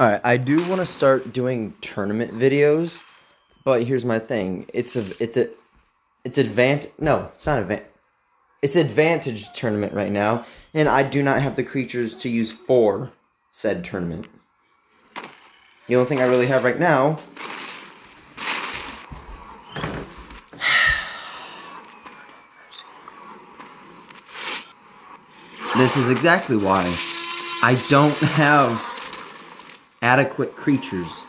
Alright, I do want to start doing tournament videos, but here's my thing. It's a it's a it's advantage no, it's not advantage. It's advantage tournament right now, and I do not have the creatures to use for said tournament. The only thing I really have right now This is exactly why I don't have adequate creatures.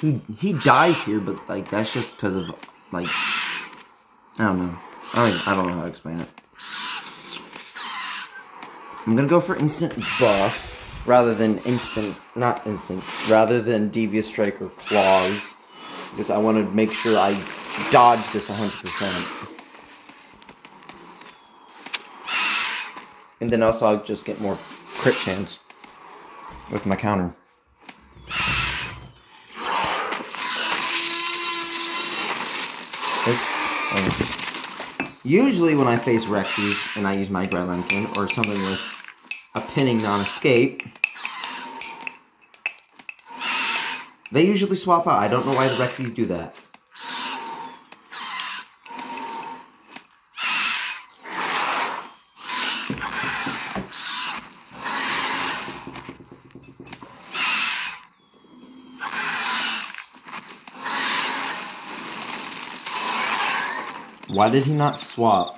He he dies here, but like that's just because of like I don't know. I don't, I don't know how to explain it. I'm gonna go for instant buff rather than instant, not instant, rather than devious strike or claws, because I want to make sure I dodge this 100%. And then also I'll just get more crit chance with my counter. Um, usually when I face Rexes and I use my Lantern or something with a pinning non-escape, they usually swap out. I don't know why the Rexes do that. Why did he not swap?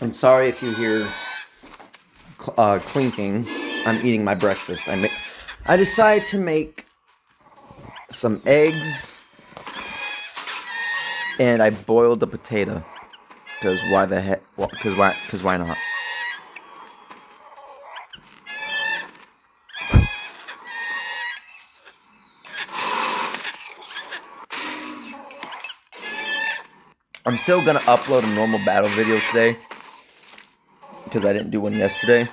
And sorry if you hear uh, clinking. I'm eating my breakfast. I make. I decided to make some eggs, and I boiled the potato. Because why the heck? Because why? Because why not? I'm still gonna upload a normal battle video today because I didn't do one yesterday.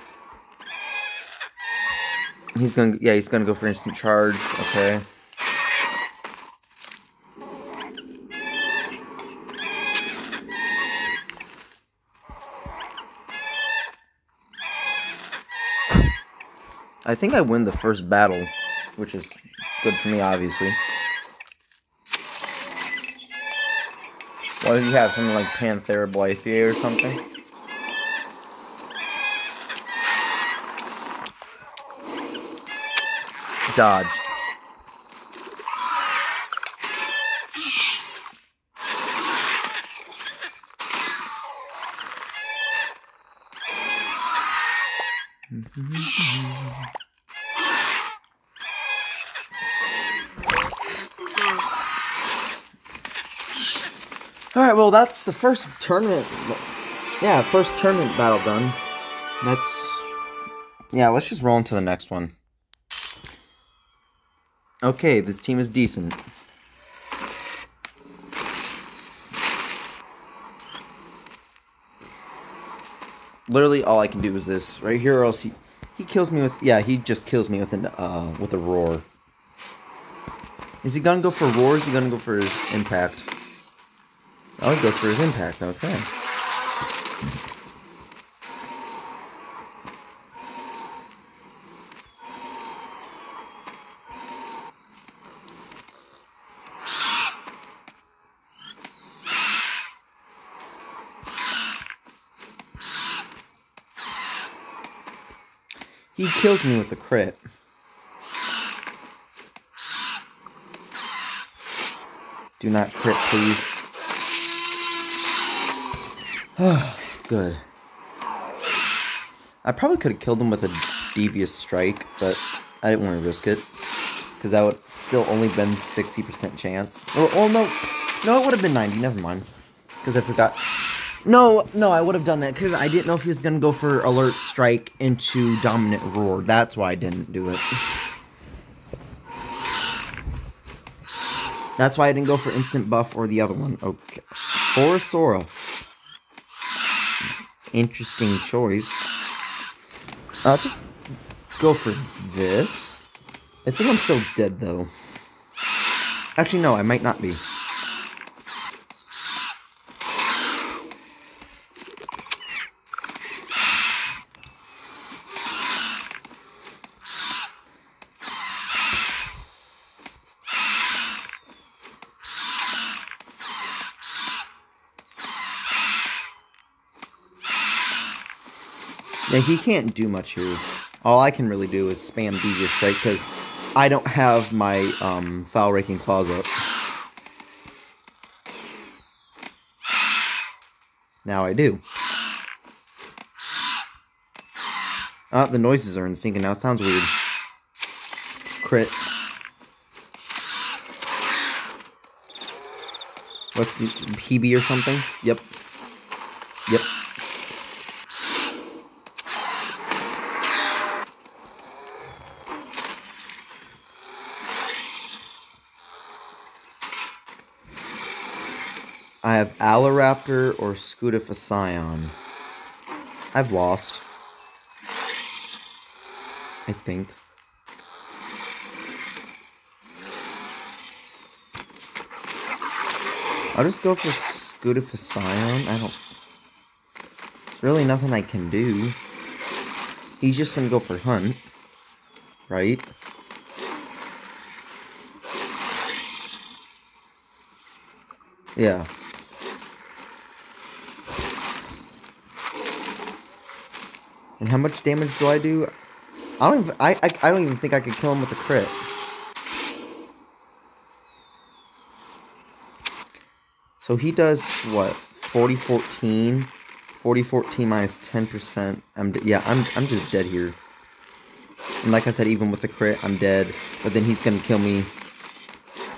He's gonna, yeah, he's gonna go for instant charge. Okay. I think I win the first battle, which is good for me, obviously. What does you have? Something like Panthera Blythia or something? Dodge. Alright, well, that's the first tournament. Yeah, first tournament battle done. That's. Yeah, let's just roll into the next one. Okay, this team is decent. Literally, all I can do is this right here, or else he he kills me with yeah, he just kills me with an uh with a roar. Is he gonna go for roar? Is he gonna go for his impact? Oh, he goes for his impact. Okay. He kills me with a crit. Do not crit, please. Good. I probably could have killed him with a devious strike, but I didn't want to risk it. Because that would still only been 60% chance. Oh, oh, no. No, it would have been 90. Never mind. Because I forgot. No, no, I would have done that. Because I didn't know if he was going to go for alert strike into dominant roar. That's why I didn't do it. That's why I didn't go for instant buff or the other one. Okay. Or Sora. Interesting choice. I'll just go for this. I think I'm still dead, though. Actually, no, I might not be. He can't do much here. All I can really do is spam Devious Strike because I don't have my um, Foul Raking Claws up. Now I do. Ah, the noises are in sync and now it sounds weird. Crit. What's PB or something? Yep. Have Alloraptor or Scudafascion. I've lost. I think. I'll just go for Scudafascion. I don't... There's really nothing I can do. He's just gonna go for Hunt. Right? Yeah. How much damage do I do? I don't even, I, I, I don't even think I could kill him with a crit. So he does, what, 40-14? 40-14 minus 10%. I'm, yeah, I'm, I'm just dead here. And like I said, even with the crit, I'm dead. But then he's to kill me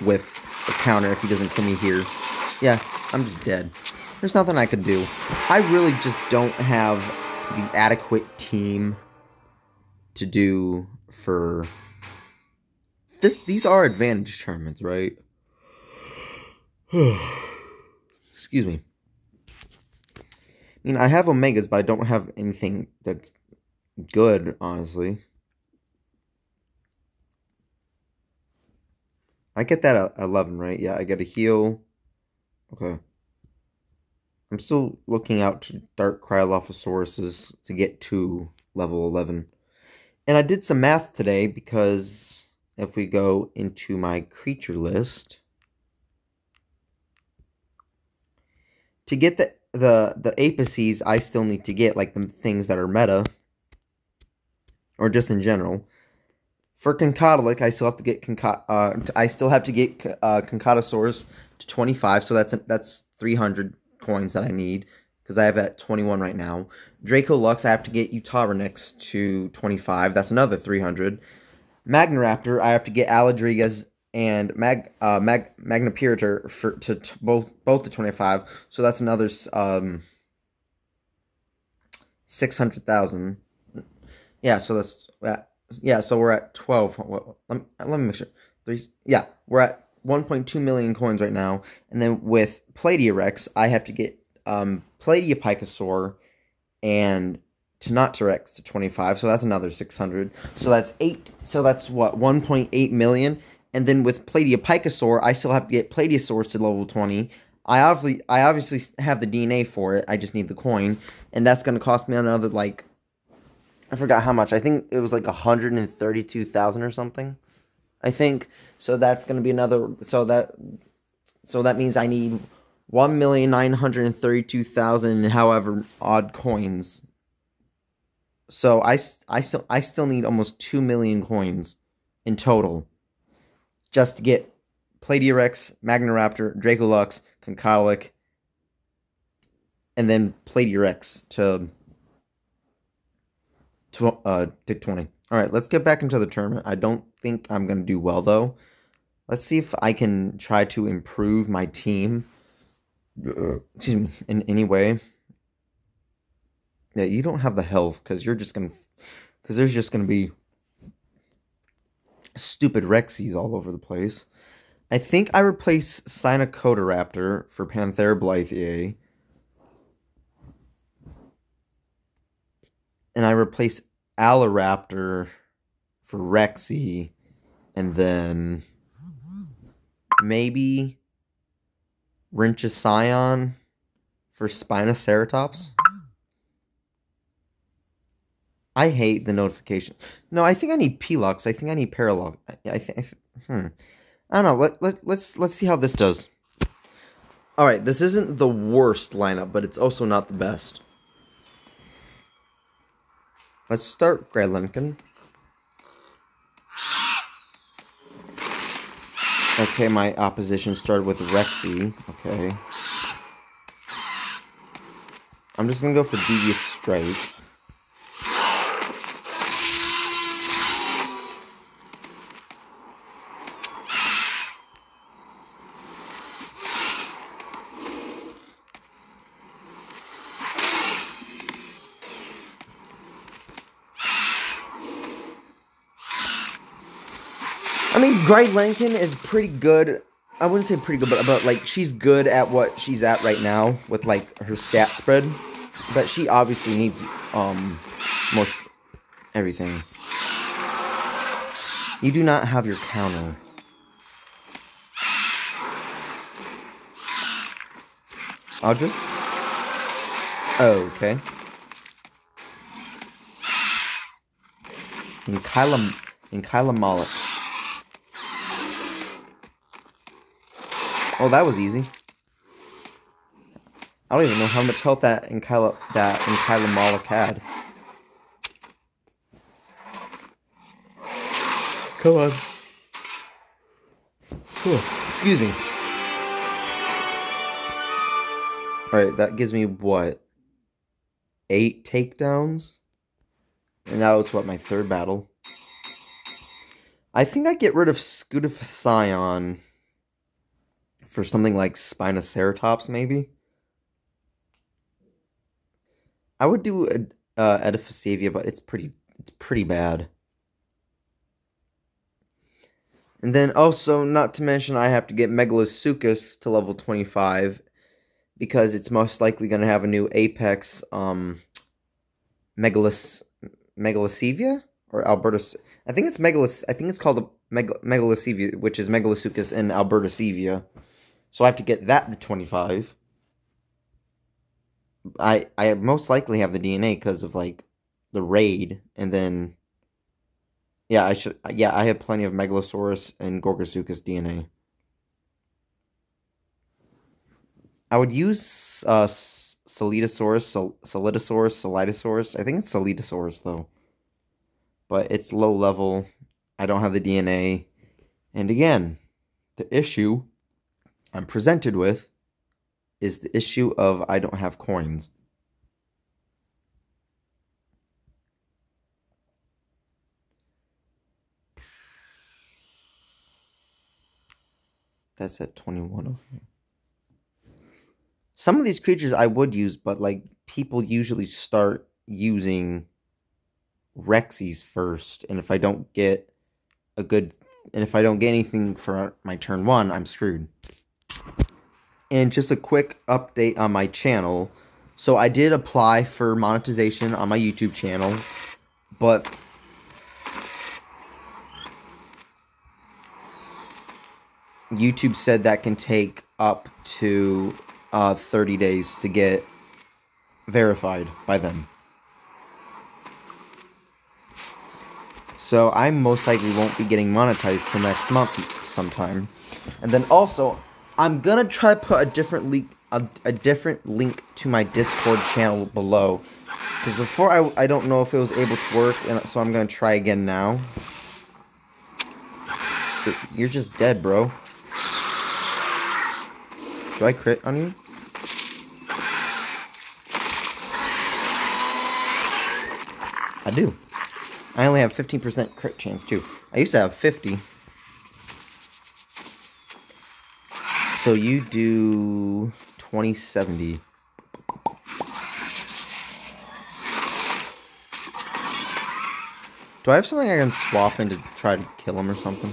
with a counter if he doesn't kill me here. Yeah, I'm just dead. There's nothing I can do. I really just don't have the adequate team to do for this these are advantage tournaments, right? Excuse me. I mean, I have omegas, but I don't have anything that's good, honestly. I get that at 11, right? Yeah, I get a heal. Okay. I'm still looking out to Dark Cryolophosaurus to get to level 11. And I did some math today because if we go into my creature list, to get the the the apices I still need to get like the things that are meta or just in general. For Conchoidalic, I still have to get Conca uh I still have to get uh Conchodosaurus to 25, so that's that's 300 coins that I need because I have at 21 right now. Draco Lux, I have to get Utahronyx to 25. That's another 300. Magnoraptor, I have to get Aladrigas and Mag uh, Mag Magnapirator for to, both both to 25. So that's another um 600,000. Yeah, so that's yeah, so we're at 12. Let me, let me make sure. Three, yeah, we're at 1.2 million coins right now. And then with Plagiarex, I have to get um, Plagiapikasaur and Tenontorex to 25. So that's another 600. So that's 8. So that's what? 1.8 million. And then with Plagiapikasaur, I still have to get Plagiasaurs to level 20. I obviously, I obviously have the DNA for it. I just need the coin. And that's going to cost me another, like, I forgot how much. I think it was like 132,000 or something. I think. So that's going to be another. So that. So that means I need one million nine hundred thirty-two thousand, however odd coins. So I, I still I still need almost two million coins in total, just to get Plagiarex, Magnoraptor, Dracolux, Conchoidalic, and then Plagiarex to to uh to twenty. All right, let's get back into the tournament. I don't think I'm going to do well, though. Let's see if I can try to improve my team. Uh, in any way. Yeah, you don't have the health, because you're just going to... Because there's just going to be stupid Rexies all over the place. I think I replace Raptor for Panthera Blythea. And I replace Alloraptor for Rexy. And then maybe Scion for Spinoceratops. I hate the notification. No, I think I need Pelux. I think I need Paralog. I, think. Hmm. I don't know. Let, let, let's let's see how this does. All right, this isn't the worst lineup, but it's also not the best. Let's start Lincoln. Okay, my opposition started with Rexy. Okay. I'm just gonna go for Devious Strike. Grylenken is pretty good. I wouldn't say pretty good, but, but like she's good at what she's at right now with like her stat spread. But she obviously needs um more everything. You do not have your counter. I'll just... Oh, okay. In Kyla... In Kyla Moloch. Oh, that was easy. I don't even know how much health that in Kyla that in Kyla Moloch had. Come on. Excuse me. Alright, that gives me what? Eight takedowns? And that was what, my third battle? I think I get rid of Scutophasion for something like Spinoceratops, maybe. I would do uh, but it's pretty it's pretty bad. And then also, not to mention, I have to get Megalosuchus to level 25 because it's most likely going to have a new Apex um, Megalos Megalosevia or Albertus. I think it's Megalos. I think it's called Meg Megalosevia, which is Megalosuchus and Albertusevia. So I have to get that the 25. I I most likely have the DNA because of like the raid, and then yeah, I should yeah I have plenty of Megalosaurus and Gorgosuchus DNA. I would use uh Solidosaurus, Sol Solidosaurus, Solidosaurus. I think it's Solidosaurus though, but it's low level. I don't have the DNA, and again, the issue I'm presented with is the issue of I don't have coins. That's at 21 over here. Some of these creatures I would use, but like people usually start using Rexies first, and if I don't get a good and if I don't get anything for my turn one, I'm screwed. And just a quick update on my channel. So I did apply for monetization on my YouTube channel, but YouTube said that can take up to uh, 30 days to get verified by them. So I most likely won't be getting monetized till next month sometime. And then also, I'm gonna try to put a different link a, a different link to my Discord channel below. Because before I, I don't know if it was able to work, and so I'm gonna try again now. You're just dead, bro. Do I crit on you? I do. I only have 15% crit chance, too. I used to have 50. So you do 2070. Do I have something I can swap in to try to kill him or something?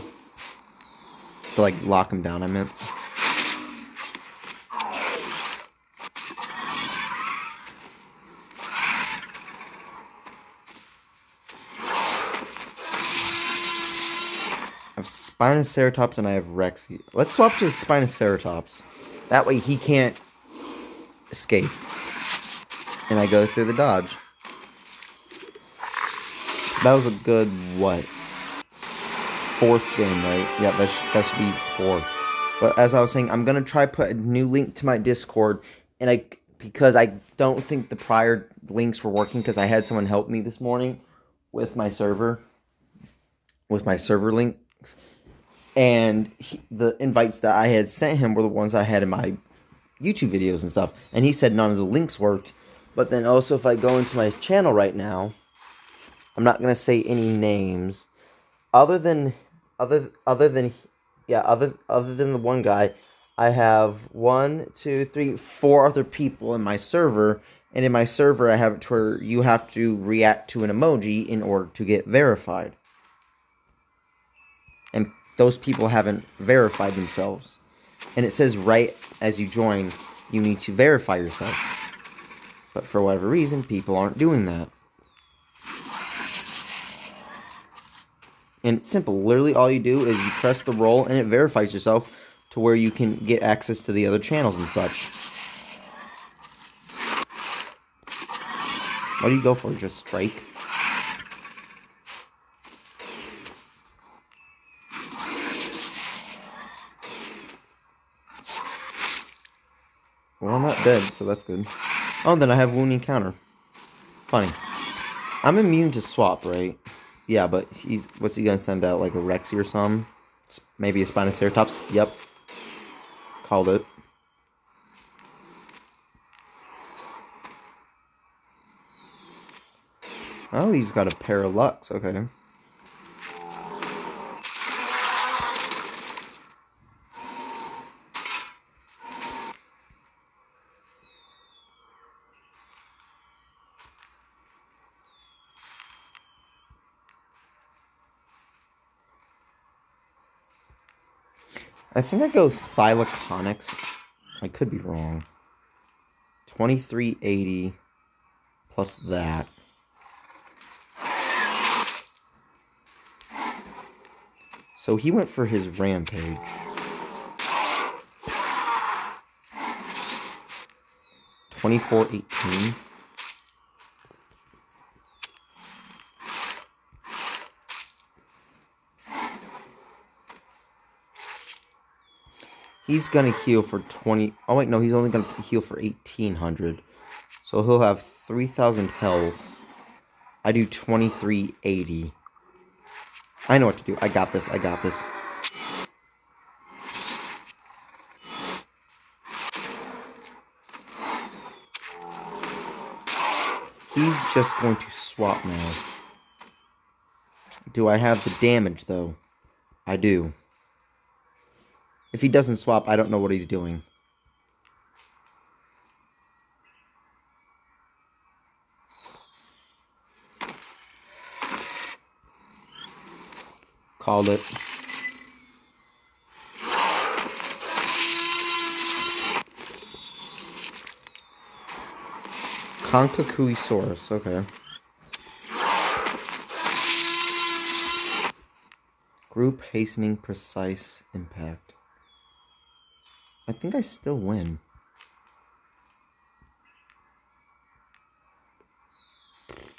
To like lock him down, I meant. Spinoceratops and I have Rexy. Let's swap to Spinoceratops. That way he can't escape. And I go through the dodge. That was a good, what? Fourth game, right? Yeah, that, sh that should be four. But as I was saying, I'm going to try put a new link to my Discord. And I, because I don't think the prior links were working because I had someone help me this morning with my server. With my server links. And he, the invites that I had sent him were the ones I had in my YouTube videos and stuff. And he said none of the links worked. But then also if I go into my channel right now, I'm not going to say any names. Other than, other, other than, yeah, other, other than the one guy, I have one, two, three, four other people in my server. And in my server, I have it to where you have to react to an emoji in order to get verified. And those people haven't verified themselves. And it says right as you join, you need to verify yourself. But for whatever reason, people aren't doing that. And it's simple. Literally all you do is you press the roll and it verifies yourself to where you can get access to the other channels and such. What do you go for? Just strike? Well, I'm not dead, so that's good. Oh, then I have wounding counter. Funny. I'm immune to swap, right? Yeah, but he's what's he gonna send out? Like a Rexy or something? Maybe a Spinoceratops? Yep. Called it. Oh, he's got a pair of Lux. Okay. I think I go Thylaconyx. I could be wrong. 2380 plus that. So he went for his rampage. Twenty-four eighteen. He's gonna heal for 20. Oh, wait, no, he's only gonna heal for 1800. So he'll have 3000 health. I do 2380. I know what to do. I got this. I got this. He's just going to swap now. Do I have the damage, though? I do. If he doesn't swap, I don't know what he's doing. Called it. Concacuisaurus, okay. Group hastening precise impact. I think I still win.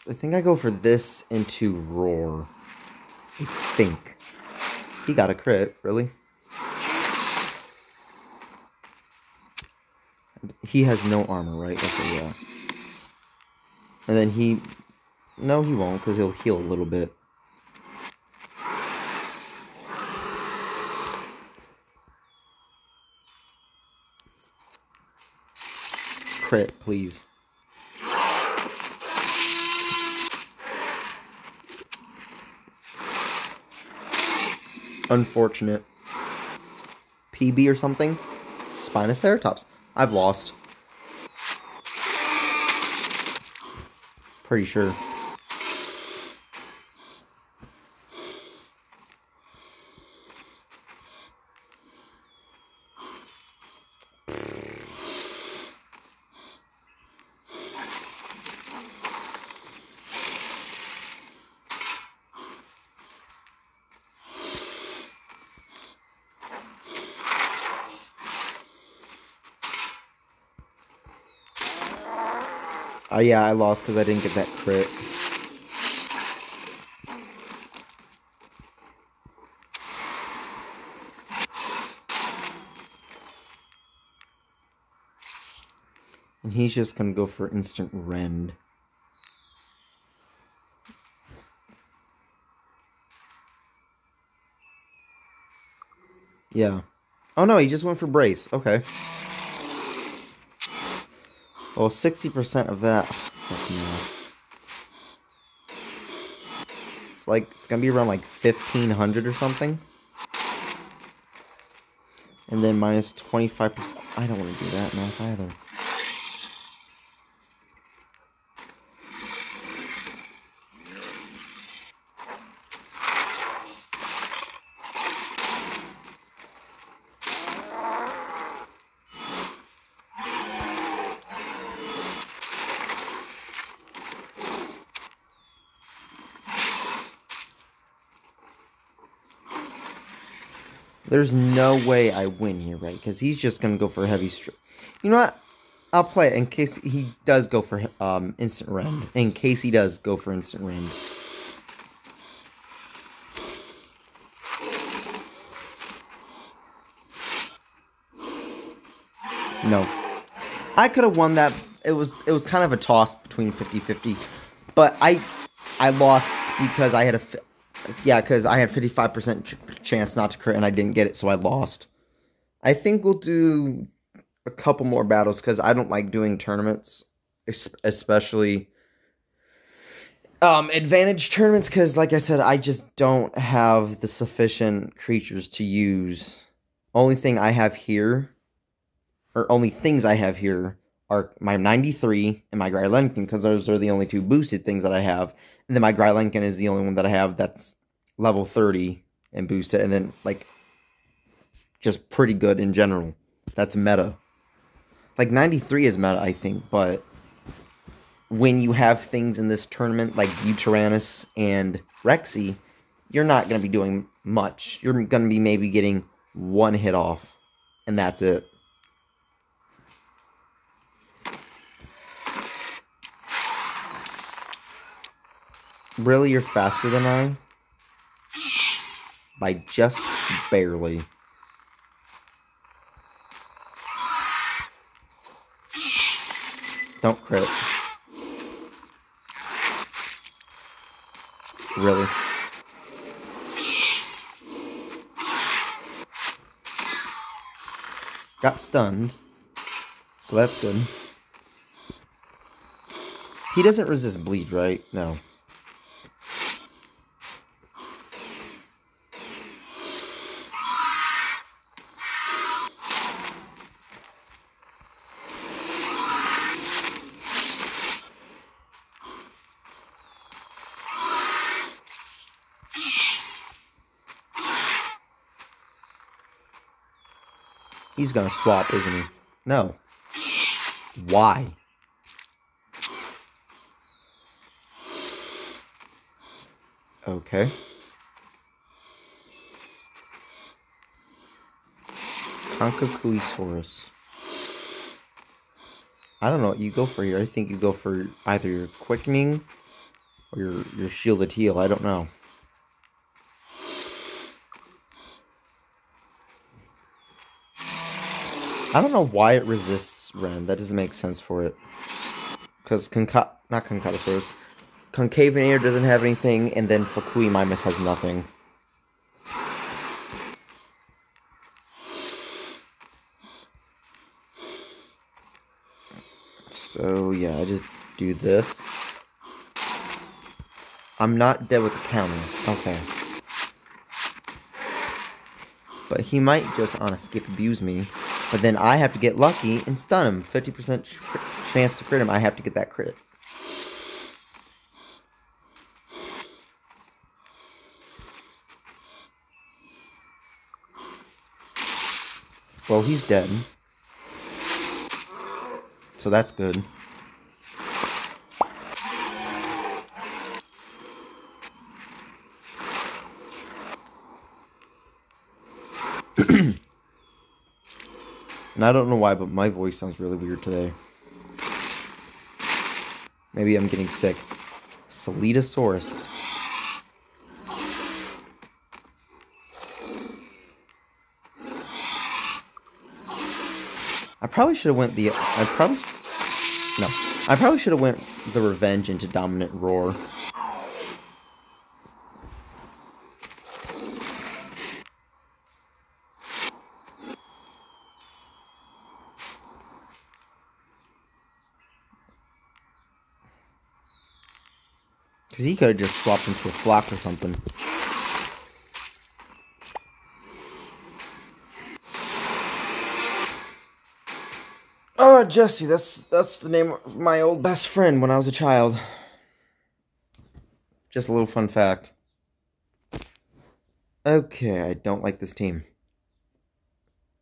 I think I go for this into Roar. I think. He got a crit, really? He has no armor, right? Okay, yeah. And then he... No, he won't, because he'll heal a little bit. Crit, please. Unfortunate. PB or something? Spinoceratops. I've lost. Pretty sure. Oh yeah, I lost because I didn't get that crit. And he's just gonna go for instant rend. Yeah. Oh no, he just went for brace. Okay. Well, 60% of that... It's like, it's gonna be around like 1500 or something. And then minus 25%. I don't want to do that math either. There's no way I win here, right? Because he's just going to go for a heavy strike. You know what? I'll play it in case he does go for um, instant rend. In case he does go for instant rend. No. I could have won that. It was it was kind of a toss between 50-50. But I I lost because I had a yeah, because I had 55% ch chance not to crit and I didn't get it, so I lost. I think we'll do a couple more battles because I don't like doing tournaments, especially um, advantage tournaments because, like I said, I just don't have the sufficient creatures to use. Only thing I have here, or only things I have here, are my 93 and my Grylenken because those are the only two boosted things that I have. And then my Grylenken is the only one that I have that's level 30 and boosted. And then, like, just pretty good in general. That's meta. Like, 93 is meta, I think, but when you have things in this tournament like Utyrannus and Rexy, you're not going to be doing much. You're going to be maybe getting one hit off, and that's it. Really, you're faster than I? By just barely. Don't crit. Really? Got stunned. So that's good. He doesn't resist bleed, right? No. He's gonna swap, isn't he? No. Why? Okay. Conchocuisaurus. I don't know what you go for here. I think you go for either your quickening or your, your shielded heal. I don't know. I don't know why it resists Rend. That doesn't make sense for it. Because Conca not Concadosaurus. Concavenator doesn't have anything, and then Fukui Mimus has nothing. So, yeah, I just do this. I'm not dead with the counter. Okay. But he might just on a skip abuse me. But then I have to get lucky and stun him. 50% chance to crit him. I have to get that crit. Well, he's dead. So that's good. And I don't know why, but my voice sounds really weird today. Maybe I'm getting sick. Salitasaurus. I probably should have went the. I probably. No. I probably should have went the revenge into dominant roar. Because he could have just swapped into a flock or something. Oh, Jesse, that's that's the name of my old best friend when I was a child. Just a little fun fact. Okay, I don't like this team.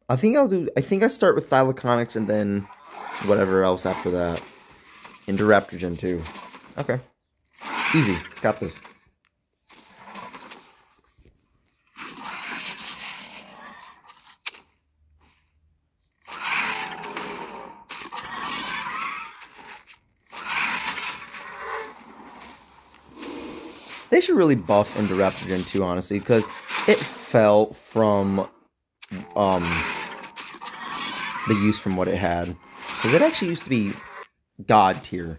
I think I'll do I think I start with Thylaconyx and then whatever else after that. Into Raptorgen too. Okay. Easy. Got this. They should really buff Indoraptor too, honestly, because it fell from um the use from what it had. Because it actually used to be god tier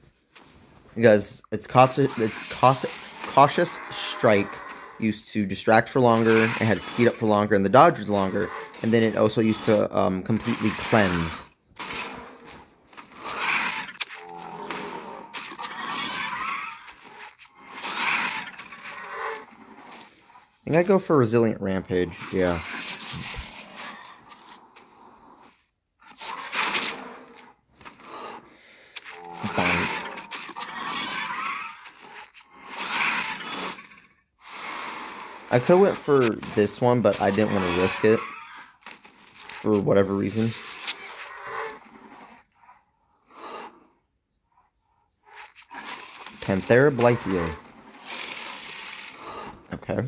because it's cautious, it's cautious, cautious strike used to distract for longer, it had to speed up for longer, and the dodge was longer, and then it also used to um, completely cleanse. I think I go for Resilient Rampage, yeah. I could have went for this one, but I didn't want to risk it for whatever reason. Panthera Blythea. Okay.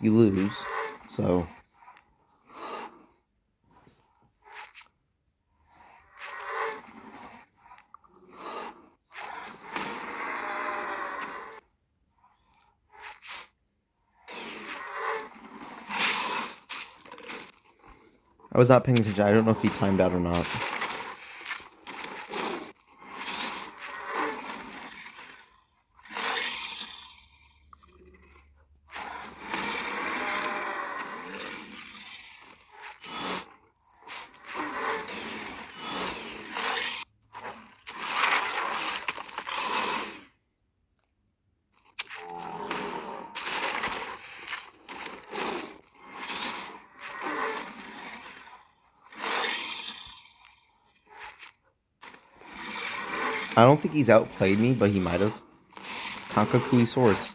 You lose, so I was not paying attention. I don't know if he timed out or not. I don't think he's outplayed me, but he might have. Kankakui Source.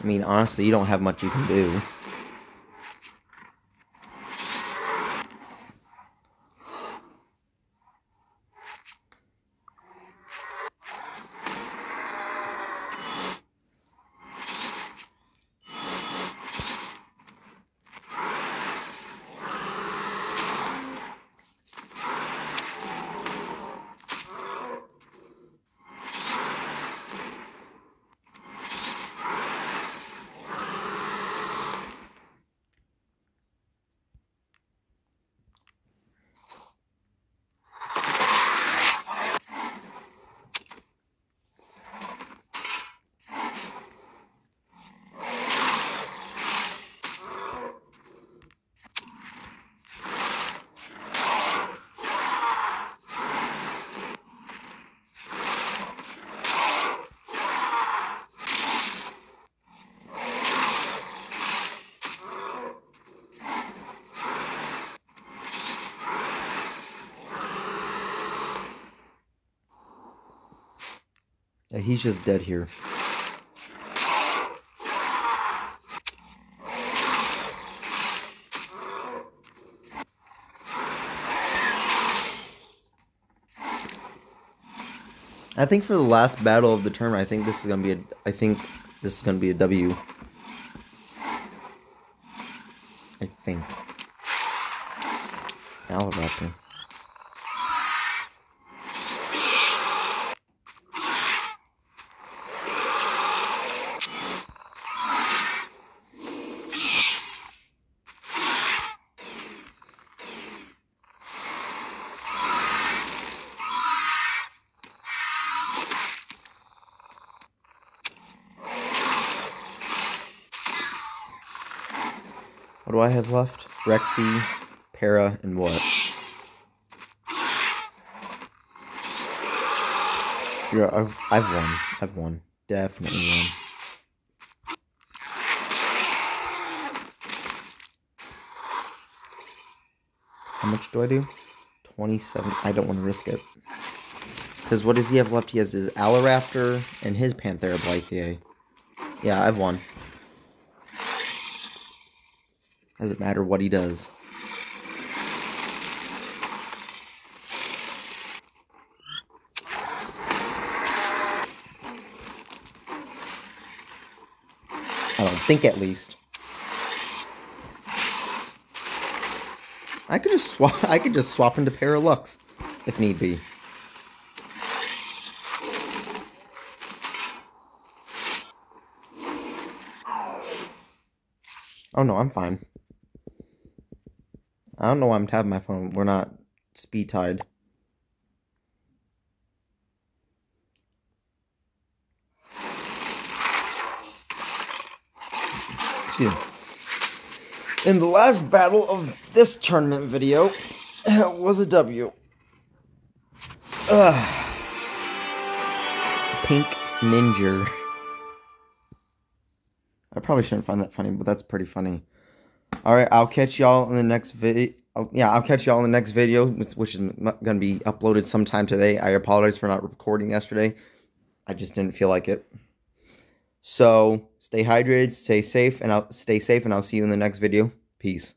I mean, honestly, you don't have much you can do. He's just dead here. I think for the last battle of the tournament, I think this is gonna be a. I think this is gonna be a W. I think. Alloraptor. What do I have left? Rexy, Para, and what? Yeah, I've, I've won. I've won. Definitely won. How much do I do? 27. I don't want to risk it. Because what does he have left? He has his Alloraptor and his Panthera Blythea. Yeah, I've won. Doesn't matter what he does. I don't think at least. I could just swap I could just swap into Para Lux if need be. Oh no, I'm fine. I don't know why I'm tapping my phone. We're not speed tied. In the last battle of this tournament video, was a W. Ugh. Pink Ninja. I probably shouldn't find that funny, but that's pretty funny. Alright, I'll catch y'all in the next video. Oh, yeah, I'll catch y'all in the next video, which is going to be uploaded sometime today. I apologize for not recording yesterday. I just didn't feel like it. So, stay hydrated, stay safe, and I'll stay safe, and I'll see you in the next video. Peace.